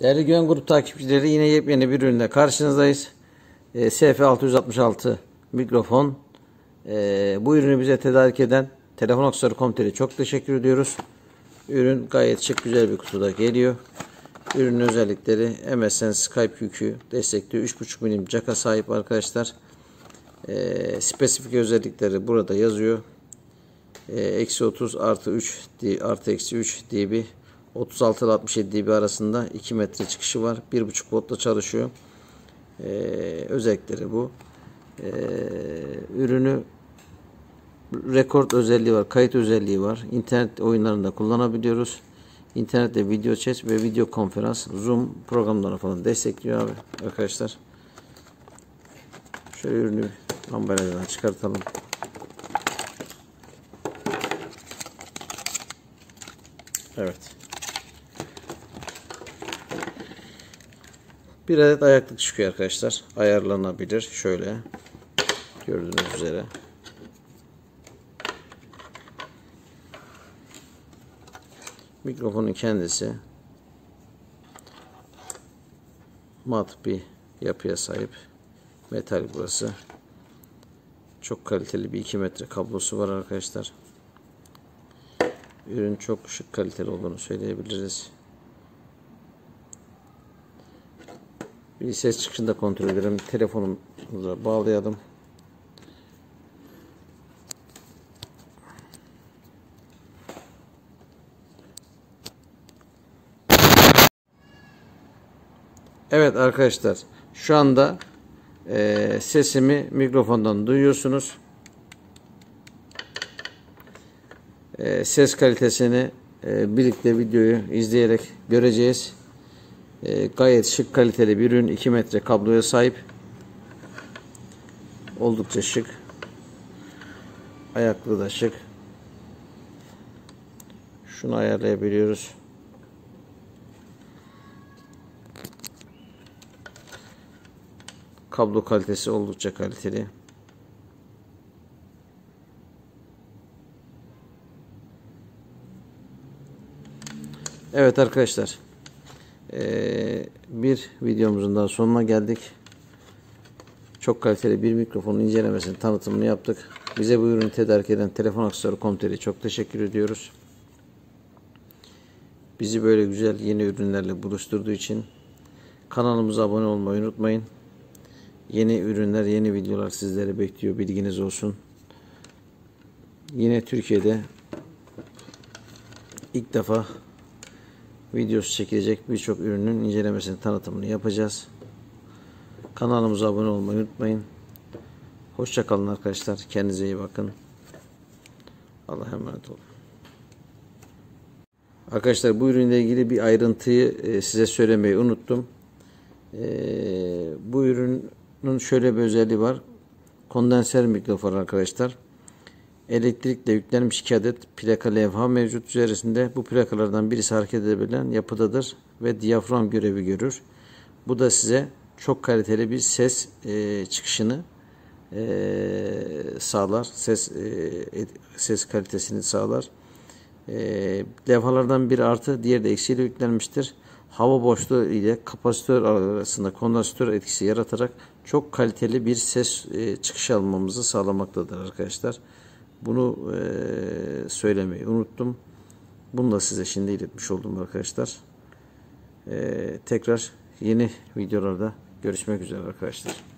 Değerli Güven Grup takipçileri yine yepyeni bir ürünle karşınızdayız. E, SF666 mikrofon. E, bu ürünü bize tedarik eden Telefon Aksesuarı çok teşekkür ediyoruz. Ürün gayet şık güzel bir kutuda geliyor. Ürünün özellikleri MSN Skype yükü destekliyor. 3.5 milim jacka sahip arkadaşlar. E, spesifik özellikleri burada yazıyor. Eksi 30 artı 3 artı eksi 3 dB 36 ile 67 dB arasında 2 metre çıkışı var. 1.5 voltla çalışıyor. Ee, özellikleri bu. Ee, ürünü rekord özelliği var. Kayıt özelliği var. İnternet oyunlarında kullanabiliyoruz. İnternette video chat ve video konferans, Zoom programlarını falan destekliyor abi arkadaşlar. Şöyle ürünü ambalajdan çıkartalım. Evet. Bir adet ayaklık çıkıyor arkadaşlar. Ayarlanabilir. Şöyle. Gördüğünüz üzere. Mikrofonun kendisi mat bir yapıya sahip. Metal burası. Çok kaliteli bir 2 metre kablosu var arkadaşlar. Ürün çok şık kaliteli olduğunu söyleyebiliriz. Bir ses çıkışını da kontrol edelim. Telefonumuza bağlayalım. Evet arkadaşlar şu anda e, sesimi mikrofondan duyuyorsunuz. E, ses kalitesini e, birlikte videoyu izleyerek göreceğiz. E, gayet şık kaliteli bir ürün. 2 metre kabloya sahip. Oldukça şık. Ayaklı da şık. Şunu ayarlayabiliyoruz. Kablo kalitesi oldukça kaliteli. Evet arkadaşlar. Ee, bir videomuzun daha sonuna geldik. Çok kaliteli bir mikrofonun incelemesini, tanıtımını yaptık. Bize bu ürünü tedarik eden Telefon Aksesuarı Komiteli çok teşekkür ediyoruz. Bizi böyle güzel yeni ürünlerle buluşturduğu için kanalımıza abone olmayı unutmayın. Yeni ürünler, yeni videolar sizlere bekliyor. Bilginiz olsun. Yine Türkiye'de ilk defa videosu çekilecek birçok ürünün incelemesini, tanıtımını yapacağız. Kanalımıza abone olmayı unutmayın. Hoşçakalın arkadaşlar. Kendinize iyi bakın. Allah'a emanet olun. Arkadaşlar bu ürünle ilgili bir ayrıntıyı e, size söylemeyi unuttum. E, bu ürünün şöyle bir özelliği var. Kondenser mikrofon arkadaşlar elektrikle yüklenmiş iki adet plaka levha mevcut üzerinde. Bu plakalardan birisi hareket edebilen yapıdadır ve diyafram görevi görür. Bu da size çok kaliteli bir ses e, çıkışını e, sağlar. Ses e, ses kalitesini sağlar. E, levhalardan bir artı, diğeri de eksiyle yüklenmiştir. Hava boşluğu ile kapasitör arasında kondansatör etkisi yaratarak çok kaliteli bir ses e, çıkışı almamızı sağlamaktadır arkadaşlar. Bunu e, söylemeyi unuttum. Bunu da size şimdi iletmiş oldum arkadaşlar. E, tekrar yeni videolarda görüşmek üzere arkadaşlar.